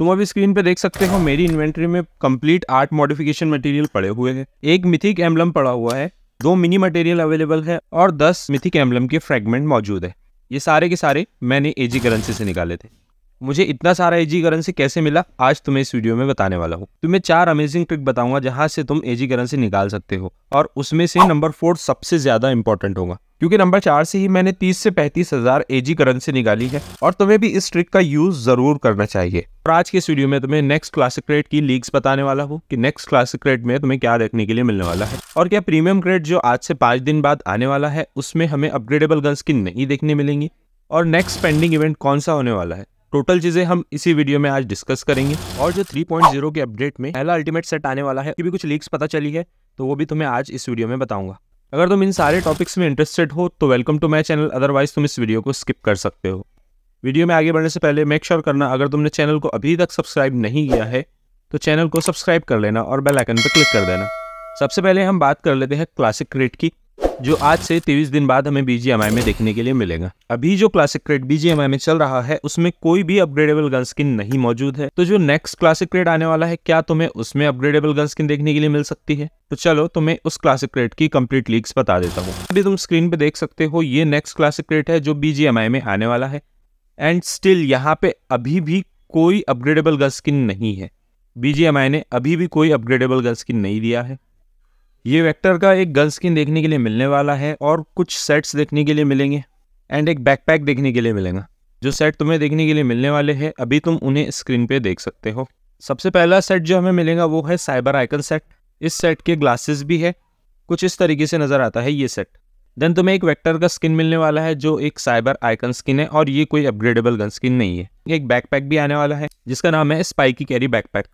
तुम अभी स्क्रीन पे देख सकते हो, मेरी इन्वेंट्री में कंप्लीट आर्ट मॉडिफिकेशन मटेरियल पड़े हुए हैं। एक मिथिक एम्बलम पड़ा हुआ है, दो मिनी मटेरियल अवेलेबल है और दस मिथिक एम्बलम के फ्रेगमेंट मौजूद है। ये सारे के सारे मैंने एजी करेंसी से निकाले थे। मुझे इतना सारा एजी करेंसी कैसे मिला, आज तुम्हें इस वीडियो में बताने वाला हूँ। तुम्हें चार अमेजिंग ट्रिक बताऊँगा, जहाँ से तुम एजी करेंसी निकाल सकते हो, और उसमें से नंबर फोर सबसे ज़्यादा इंपॉर्टेंट होगा। क्योंकि नंबर चार से ही मैंने तीस से पैंतीस हज़ार एजी करेंसी निकाली है और तुम्हें भी इस ट्रिक का यूज़ ज़रूर करना चाहिए। और आज के इस वीडियो में तुम्हें नेक्स्ट क्लासिक क्रेड की लीग्स बताने वाला हूँ कि नेक्स्ट क्लासिक क्रेड में तुम्हें क्या देखने के लिए मिलने वाला है। और क्या प्रीमियम क्रेड जो आज से पाँच दिन बाद आने वाला है, उसमें हमें अपग्रेडेबल गन्स की नहीं देखने मिलेंगी। और नेक्स्ट पेंडिंग इवेंट कौन सा होने वाला है? टोटल चीज़ें हम इसी वीडियो में आज डिस्कस करेंगे। और जो 3.0 के अपडेट में पहला अल्टीमेट सेट आने वाला है कि भी कुछ लीक्स पता चली है तो वो भी तुम्हें आज इस वीडियो में बताऊँगा। अगर तुम इन सारे टॉपिक्स में इंटरेस्टेड हो तो welcome to my channel otherwise तुम इस वीडियो को स्किप कर सकते हो। वीडियो में आगे बढ़ने से पहले मेक श्योर करना, अगर तुमने चैनल को अभी तक सब्सक्राइब नहीं किया है तो चैनल को सब्सक्राइब कर लेना और बेल आइकन पर क्लिक कर देना। सबसे पहले हम बात कर लेते हैं क्लासिक क्रेट की। जो आज से तेईस दिन बाद हमें बीजीएमआई में देखने के लिए मिलेगा। अभी जो क्लासिक क्रेड बीजीएमआई में चल रहा है, उसमें कोई भी अपग्रेडेबल गन स्किन नहीं मौजूद है। तो जो नेक्स्ट क्लासिक क्रेड आने वाला है, क्या तुम्हें उसमें अपग्रेडेबल गन स्किन देखने के लिए मिल सकती है? तो चलो, तुम्हें उस क्लासिक क्रेड की कंप्लीट लीक्स बता देता हूँ। अभी तुम स्क्रीन पे देख सकते हो, ये नेक्स्ट क्लासिक क्रेड है जो बीजीएमआई में आने वाला है। एंड स्टिल यहाँ पे अभी भी कोई अपग्रेडेबल गन स्किन नहीं है। बीजीएमआई ने अभी भी कोई अपग्रेडेबल गन स्किन नहीं दिया है। ये वेक्टर का एक गन स्किन देखने के लिए मिलने वाला है और कुछ सेट्स देखने के लिए मिलेंगे एंड एक बैकपैक देखने के लिए मिलेगा, जो सेट तुम्हें देखने के लिए मिलने वाले हैं, अभी तुम उन्हें स्क्रीन पे देख सकते हो। सबसे पहला सेट जो हमें मिलेगा वो है साइबर आइकन सेट इस सेट के ग्लासेस भी है, कुछ इस तरीके से नज़र आता है ये सेट देन तुम्हें एक वेक्टर का स्किन मिलने वाला है, जो एक साइबर आइकन स्किन है, और ये कोई अपग्रेडेबल गन स्किन नहीं है। एक बैकपैक भी आने वाला है, जिसका नाम है स्पाइकी कैरी बैकपैक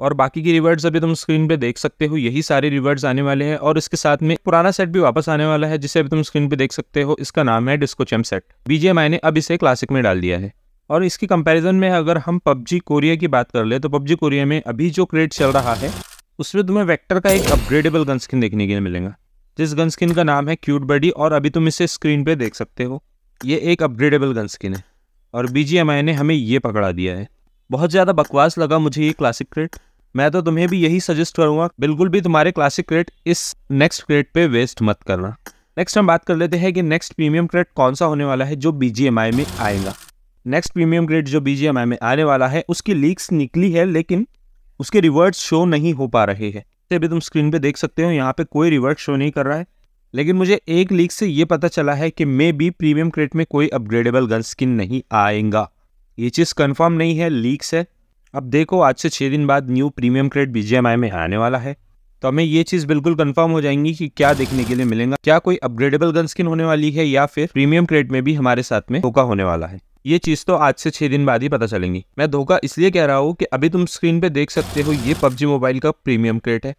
और बाकी की रिवर्ड्स अभी तुम स्क्रीन पे देख सकते हो, यही सारे रिवर्ड्स आने वाले हैं और इसके साथ में पुराना सेट भी वापस आने वाला है, जिसे अभी तुम स्क्रीन पे देख सकते हो, इसका नाम है डिस्को चैम सेट बीजेएमआई ने अब इसे क्लासिक में डाल दिया है। और इसकी कंपैरिजन में अगर हम पबजी कोरिया की बात कर ले तो पबजी कोरिया में अभी जो क्रेड चल रहा है, उसमें तुम्हें वेक्टर का एक अपग्रेडेबल गन स्किन देखने के लिए मिलेगा, जिस गन स्किन का नाम है क्यूट बडी और अभी तुम इसे स्क्रीन पे देख सकते हो, ये एक अपग्रेडेबल गन स्किन है। और बीजीएमआई ने हमें ये पकड़ा दिया है। बहुत ज़्यादा बकवास लगा मुझे ये क्लासिक क्रेट मैं तो तुम्हें भी यही सजेस्ट करूँगा, बिल्कुल भी तुम्हारे क्लासिक क्रेट इस नेक्स्ट क्रेट पे वेस्ट मत करना। नेक्स्ट हम बात कर लेते हैं कि नेक्स्ट प्रीमियम क्रेट कौन सा होने वाला है जो बीजीएमआई में आएगा। नेक्स्ट प्रीमियम क्रेट जो बीजीएमआई में आने वाला है, उसकी लीक्स निकली है, लेकिन उसके रिवर्ट शो नहीं हो पा रहे हैं। अभी तुम स्क्रीन पे देख सकते हो, यहाँ पे कोई रिवर्ट शो नहीं कर रहा है। लेकिन मुझे एक लीक से ये पता चला है कि मे बी प्रीमियम क्रेट में कोई अपग्रेडेबल गन स्किन नहीं आएगा। ये चीज़ कंफर्म नहीं है लीक्स है। अब देखो, आज से छः दिन बाद न्यू प्रीमियम क्रेड बीजीएमआई में आने वाला है। तो हमें ये चीज़ बिल्कुल कंफर्म हो जाएँगी कि क्या देखने के लिए मिलेगा। क्या कोई अपग्रेडेबल गन स्किन होने वाली है या फिर प्रीमियम क्रेड में भी हमारे साथ में धोखा होने वाला है। ये चीज़ तो आज से छः दिन बाद ही पता चलेंगी। मैं धोखा इसलिए कह रहा हूँ कि अभी तुम स्क्रीन पे देख सकते हो, ये पबजी मोबाइल का प्रीमियम क्रेट है,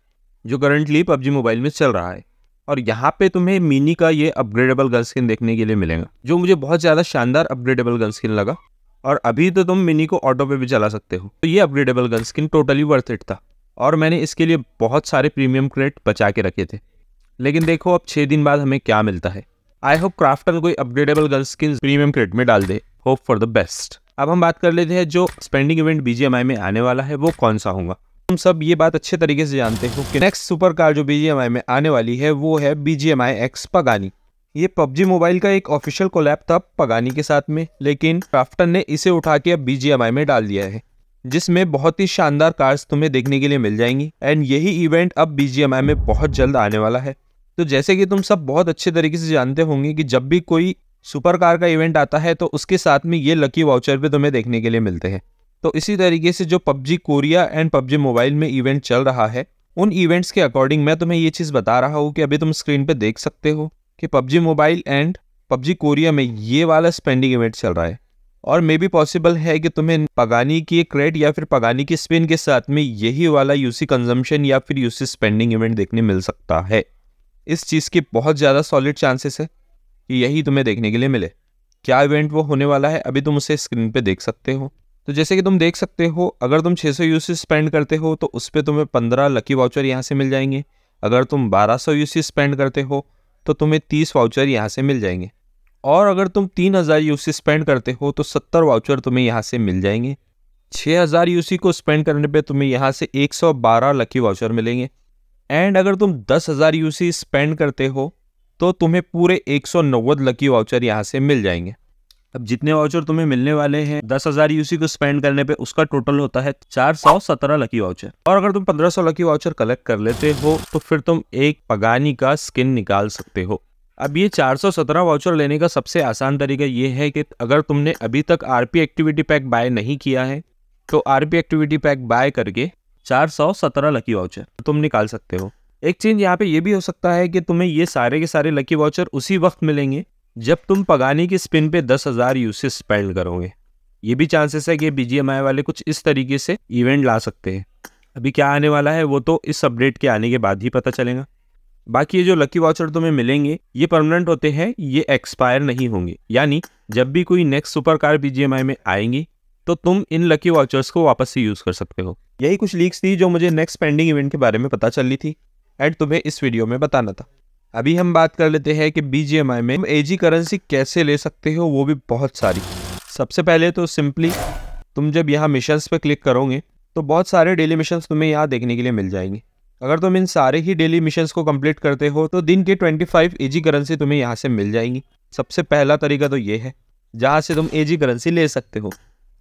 जो करंटली पबजी मोबाइल में चल रहा है। और यहाँ पे तुम्हें मिनी का ये अपग्रेडेबल गन स्किन देखने के लिए मिलेगा, जो मुझे बहुत ज़्यादा शानदार अपग्रेडेबल गन स्किन लगा। और अभी तो तुम मिनी को ऑटो पे भी चला सकते हो। तो ये upgradeable gun skin totally worth it था। और मैंने इसके लिए बहुत सारे प्रीमियम क्रेट बचा के रखे थे। लेकिन देखो अब छः दिन बाद हमें क्या मिलता है। आई होप क्राफ्टन कोई upgradeable gun skin premium crate में डाल दे। होप फॉर द बेस्ट अब हम बात कर लेते हैं जो स्पेंडिंग इवेंट बीजीएमआई में आने वाला है, वो कौन सा होगा। तुम सब ये बात अच्छे तरीके से जानते हो कि नेक्स्ट सुपर कार जो बीजीएमआई में आने वाली है, वो है बीजीएमआई एक्स पगानी ये पबजी मोबाइल का एक ऑफिशियल कोलैब था पगानी के साथ में, लेकिन क्राफ्टन ने इसे उठा के अब बीजीएमआई में डाल दिया है, जिसमें बहुत ही शानदार कार्स तुम्हें देखने के लिए मिल जाएँगी एंड यही इवेंट अब बीजीएमआई में बहुत जल्द आने वाला है। तो जैसे कि तुम सब बहुत अच्छे तरीके से जानते होंगे कि जब भी कोई सुपर कार का इवेंट आता है तो उसके साथ में ये लकी वाउचर भी तुम्हें देखने के लिए मिलते हैं। तो इसी तरीके से जो PUBG Korea and PUBG mobile में इवेंट चल रहा है, उन इवेंट्स के अकॉर्डिंग मैं तुम्हें ये चीज़ बता रहा हूँ कि अभी तुम स्क्रीन पर देख सकते हो। कि PUBG mobile and PUBG Korea में ये वाला स्पेंडिंग इवेंट चल रहा है। और मे बी पॉसिबल है कि तुम्हें पगानी की क्रेड या फिर पगानी की स्पिन के साथ में यही वाला यूसी कंजम्पशन या फिर यूसी स्पेंडिंग इवेंट देखने मिल सकता है। इस चीज़ के बहुत ज़्यादा सॉलिड चांसेस है कि यही तुम्हें देखने के लिए मिले। क्या इवेंट वो होने वाला है, अभी तुम उसे स्क्रीन पे देख सकते हो। तो जैसे कि तुम देख सकते हो, अगर तुम 600 यूसी स्पेंड करते हो तो उस पर तुम्हें 15 लकी वाउचर यहाँ से मिल जाएँगे। अगर तुम 1200 यूसी स्पेंड करते हो तो तुम्हें तीस वाउचर यहाँ से मिल जाएँगे। और अगर तुम तीन हज़ार यूसी स्पेंड करते हो तो सत्तर वाउचर तुम्हें यहाँ से मिल जाएँगे। छः हज़ार यूसी को स्पेंड करने पे तुम्हें यहाँ से 112 लकी वाउचर मिलेंगे। एंड अगर तुम दस हज़ार यूसी स्पेंड करते हो तो तुम्हें पूरे एक लकी वाउचर यहाँ से मिल जाएँगे। अब जितने वाउचर तुम्हें मिलने वाले हैं, दस हज़ार यूसी को स्पेंड करने पे उसका टोटल होता है चार सौ सत्रह लकी वाउचर और अगर तुम पंद्रह सौ लकी वाउचर कलेक्ट कर लेते हो तो फिर तुम एक पगानी का स्किन निकाल सकते हो। अब ये 417 वाउचर लेने का सबसे आसान तरीका ये है कि अगर तुमने अभी तक आरपी एक्टिविटी पैक बाय नहीं किया है तो आरपी एक्टिविटी पैक बाय करके 417 लकी वाउचर तुम निकाल सकते हो। एक चीज़ यहाँ पे ये भी हो सकता है कि तुम्हें ये सारे के सारे लकी वाउचर उसी वक्त मिलेंगे जब तुम पगानी की स्पिन पे दस हज़ार यूसेज स्पेंड करोगे, ये भी चांसेस है कि बीजीएमआई वाले कुछ इस तरीके से इवेंट ला सकते हैं। अभी क्या आने वाला है, वो तो इस अपडेट के आने के बाद ही पता चलेगा। बाकी ये जो लकी वाचर तुम्हें मिलेंगे, ये परमानेंट होते हैं, ये एक्सपायर नहीं होंगे। यानी, जब भी कोई नेक्स्ट सुपर कार बीजीएमआई में आएँगी तो तुम इन लकी वाचर्स को वापस से यूज़ कर सकते हो। यही कुछ लीक्स थी जो मुझे नेक्स्ट पेंडिंग इवेंट के बारे में पता चल रही थी एंड तुम्हें इस वीडियो में बताना था। अभी हम बात कर लेते हैं कि बीजीएमआई में एजी करेंसी कैसे ले सकते हो, वो भी बहुत सारी। सबसे पहले तो सिंपली तुम जब यहाँ मिशंस पे क्लिक करोगे तो बहुत सारे डेली मिशंस तुम्हें यहाँ देखने के लिए मिल जाएँगे। अगर तुम इन सारे ही डेली मिशंस को कंप्लीट करते हो तो दिन के 25 एजी करेंसी तुम्हें यहाँ से मिल जाएँगी। सबसे पहला तरीका तो ये है, जहाँ से तुम एजी करेंसी ले सकते हो।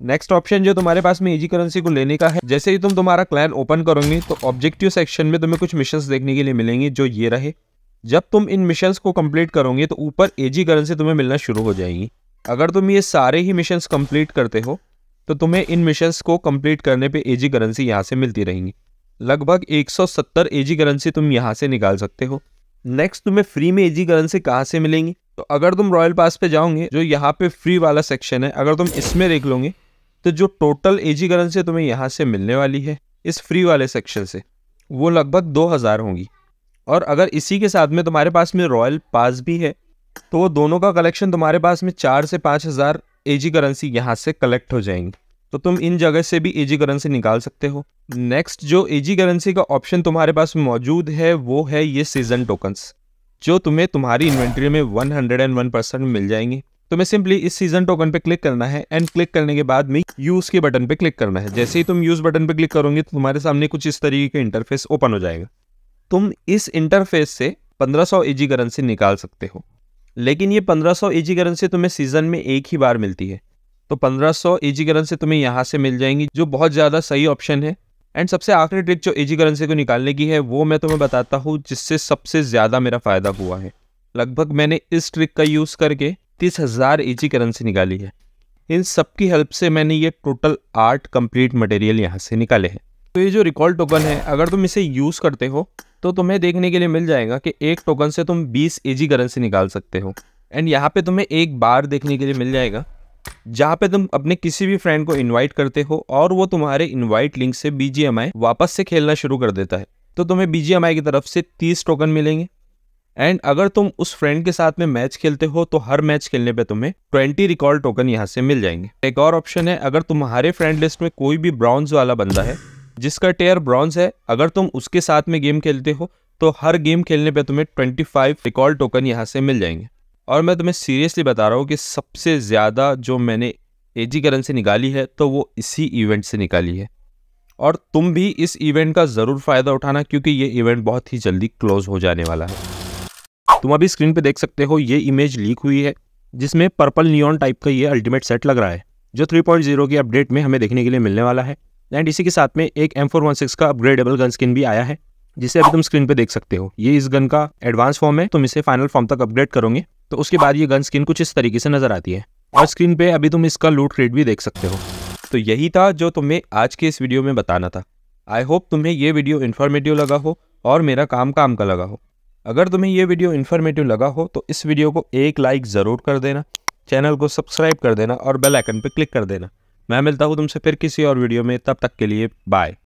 नेक्स्ट ऑप्शन जो तुम्हारे पास में एजी करेंसी को लेने का है, जैसे ही तुम तुम्हारा क्लैन ओपन करोगे तो ऑब्जेक्टिव सेक्शन में तुम्हें कुछ मिशंस देखने के लिए मिलेंगे, जो ये रहे। जब तुम इन मिशंस को कंप्लीट करोगे तो ऊपर एजी करेंसी तुम्हें मिलना शुरू हो जाएगी। अगर तुम ये सारे ही मिशंस कंप्लीट करते हो तो तुम्हें इन मिशंस को कंप्लीट करने पे एजी करेंसी यहाँ से मिलती रहेंगी। लगभग 170 एजी करेंसी तुम यहाँ से निकाल सकते हो। नेक्स्ट तुम्हें फ्री में एजी करेंसी कहाँ से मिलेंगी? तो अगर तुम रॉयल पास पे जाओगे, जो यहाँ पे फ्री वाला सेक्शन है, अगर तुम इसमें देख लोगे तो जो टोटल एजी करेंसी तुम्हें यहाँ से मिलने वाली है, इस फ्री वाले सेक्शन से, वो लगभग दो हज़ार होंगी। और अगर इसी के साथ में तुम्हारे पास में रॉयल पास भी है तो वो दोनों का कलेक्शन तुम्हारे पास में चार से पाँच हज़ार एजी करेंसी यहाँ से कलेक्ट हो जाएँगी। तो तुम इन जगह से भी एजी करेंसी निकाल सकते हो। नेक्स्ट जो एजी करेंसी का ऑप्शन तुम्हारे पास मौजूद है, वो है ये सीज़न टोकन्स जो तुम्हें तुम्हारी इन्वेंट्री में 101 परसेंट मिल जाएँगे। तुम्हें सिंपली इस सीज़न टोकन पे क्लिक करना है एंड क्लिक करने के बाद में यूज़ के बटन पे क्लिक करना है। जैसे ही तुम यूज़ बटन पे क्लिक करोगे तो तुम्हारे सामने कुछ इस तरीके का इंटरफेस ओपन हो जाएगा। तुम इस इंटरफेस से 1500 सौ एजी करेंसी निकाल सकते हो। लेकिन ये 1500 सौ एजी करेंसी तुम्हें सीज़न में एक ही बार मिलती है। तो 1500 सौ एजी करेंसी तुम्हें यहाँ से मिल जाएँगी, जो बहुत ज़्यादा सही ऑप्शन है। एंड सबसे आखिरी ट्रिक जो एजी करेंसी को निकालने की है, वो मैं तुम्हें बताता हूँ, जिससे सबसे ज़्यादा मेरा फ़ायदा हुआ है। लगभग मैंने इस ट्रिक का यूज़ करके तीस हज़ार एजी करेंसी निकाली है। इन सब की हेल्प से मैंने ये टोटल आठ कंप्लीट मटेरियल यहाँ से निकाले हैं। तो ये जो रिकॉल टोकन है, अगर तुम इसे यूज़ करते हो तो तुम्हें देखने के लिए मिल जाएगा कि एक टोकन से तुम 20 एजी करेंसी निकाल सकते हो। एंड यहाँ पे तुम्हें एक बार देखने के लिए मिल जाएगा, जहाँ पे तुम अपने किसी भी फ्रेंड को इनवाइट करते हो और वो तुम्हारे इनवाइट लिंक से बीजीएमआई वापस से खेलना शुरू कर देता है। तो तुम्हें बीजीएमआई की तरफ़ से 30 टोकन मिलेंगे। एंड अगर तुम उस फ्रेंड के साथ में मैच खेलते हो तो हर मैच खेलने पे तुम्हें 20 रिकॉर्ड टोकन यहाँ से मिल जाएँगे। एक और ऑप्शन है, अगर तुम्हारे फ्रेंड लिस्ट में कोई भी ब्राउन्स वाला बंदा है जिसका टेयर ब्रॉन्ज है, अगर तुम उसके साथ में गेम खेलते हो तो हर गेम खेलने पे तुम्हें 25 रिकॉल टोकन यहाँ से मिल जाएँगे। और मैं तुम्हें सीरियसली बता रहा हूँ कि सबसे ज़्यादा जो मैंने एजी करेंसी निकाली है तो वो इसी इवेंट से निकाली है। और तुम भी इस इवेंट का ज़रूर फ़ायदा उठाना, क्योंकि ये इवेंट बहुत ही जल्दी क्लोज हो जाने वाला है। तुम अभी स्क्रीन पे देख सकते हो, ये इमेज लीक हुई है, जिसमें पर्पल नियॉन टाइप का ये अल्टीमेट सेट लग रहा है, जो 3.0 की अपडेट में हमें देखने के लिए मिलने वाला है। एंड इसी के साथ में एक एम फोर वन सिक्स का अपग्रेडेबल गन स्किन भी आया है, जिसे अभी तुम स्क्रीन पे देख सकते हो। ये इस गन का एडवांस फॉर्म है, तुम इसे फाइनल फॉर्म तक अपग्रेड करोगे तो उसके बाद ये गन स्किन कुछ इस तरीके से नज़र आती है। और स्क्रीन पे अभी तुम इसका लूट रेट भी देख सकते हो। तो यही था जो तुम्हें आज के इस वीडियो में बताना था। आई होप तुम्हें ये वीडियो इन्फॉर्मेटिव लगा हो और मेरा काम काम का लगा हो। अगर तुम्हें ये वीडियो इन्फॉर्मेटिव लगा हो तो इस वीडियो को एक लाइक ज़रूर कर देना चैनल को सब्सक्राइब कर देना और बेल आइकन पर क्लिक कर देना। मैं मिलता हूँ तुमसे फिर किसी और वीडियो में तब तक के लिए बाय